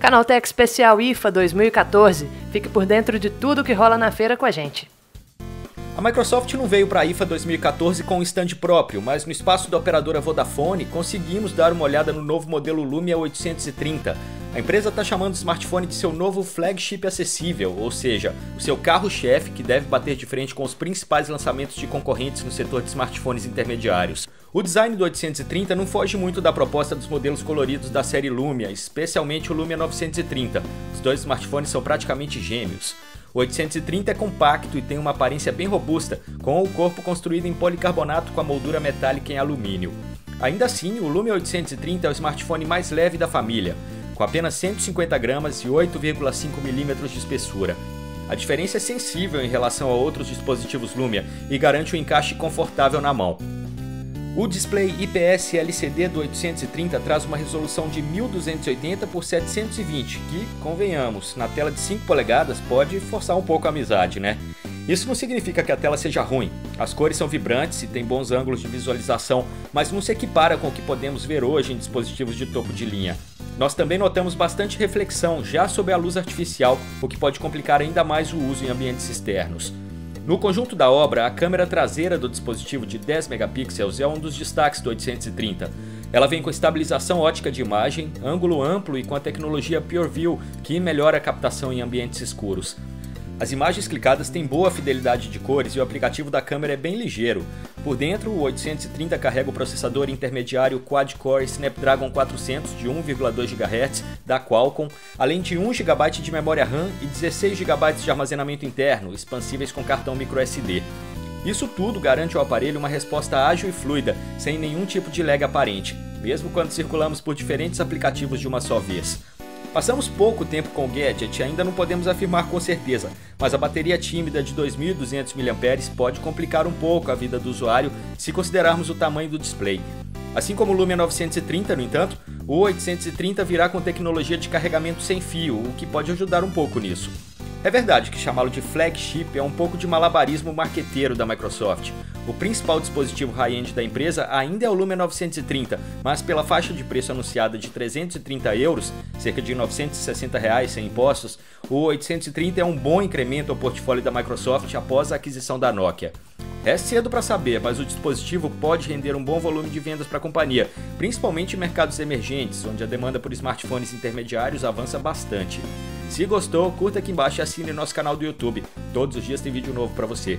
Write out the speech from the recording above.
Canaltech Especial IFA 2014. Fique por dentro de tudo que rola na feira com a gente. A Microsoft não veio para a IFA 2014 com um stand próprio, mas no espaço da operadora Vodafone conseguimos dar uma olhada no novo modelo Lumia 830. A empresa está chamando o smartphone de seu novo flagship acessível, ou seja, o seu carro-chefe que deve bater de frente com os principais lançamentos de concorrentes no setor de smartphones intermediários. O design do 830 não foge muito da proposta dos modelos coloridos da série Lumia, especialmente o Lumia 930. Os dois smartphones são praticamente gêmeos. O 830 é compacto e tem uma aparência bem robusta, com o corpo construído em policarbonato com a moldura metálica em alumínio. Ainda assim, o Lumia 830 é o smartphone mais leve da família, com apenas 150 gramas e 8,5 milímetros de espessura. A diferença é sensível em relação a outros dispositivos Lumia e garante um encaixe confortável na mão. O display IPS LCD do 830 traz uma resolução de 1280 por 720, que, convenhamos, na tela de 5 polegadas pode forçar um pouco a amizade, né? Isso não significa que a tela seja ruim. As cores são vibrantes e tem bons ângulos de visualização, mas não se equipara com o que podemos ver hoje em dispositivos de topo de linha. Nós também notamos bastante reflexão já sobre a luz artificial, o que pode complicar ainda mais o uso em ambientes externos. No conjunto da obra, a câmera traseira do dispositivo de 10 megapixels é um dos destaques do 830. Ela vem com estabilização ótica de imagem, ângulo amplo e com a tecnologia PureView, que melhora a captação em ambientes escuros. As imagens clicadas têm boa fidelidade de cores e o aplicativo da câmera é bem ligeiro. Por dentro, o 830 carrega o processador intermediário quad-core Snapdragon 400 de 1,2 GHz da Qualcomm, além de 1 GB de memória RAM e 16 GB de armazenamento interno, expansíveis com cartão microSD. Isso tudo garante ao aparelho uma resposta ágil e fluida, sem nenhum tipo de lag aparente, mesmo quando circulamos por diferentes aplicativos de uma só vez. Passamos pouco tempo com o gadget e ainda não podemos afirmar com certeza, mas a bateria tímida de 2.200 mAh pode complicar um pouco a vida do usuário se considerarmos o tamanho do display. Assim como o Lumia 930, no entanto, o 830 virá com tecnologia de carregamento sem fio, o que pode ajudar um pouco nisso. É verdade que chamá-lo de flagship é um pouco de malabarismo marqueteiro da Microsoft. O principal dispositivo high-end da empresa ainda é o Lumia 930, mas pela faixa de preço anunciada de 330 euros, cerca de 960 reais sem impostos, o 830 é um bom incremento ao portfólio da Microsoft após a aquisição da Nokia. É cedo para saber, mas o dispositivo pode render um bom volume de vendas para a companhia, principalmente em mercados emergentes, onde a demanda por smartphones intermediários avança bastante. Se gostou, curta aqui embaixo e assine nosso canal do YouTube. Todos os dias tem vídeo novo para você.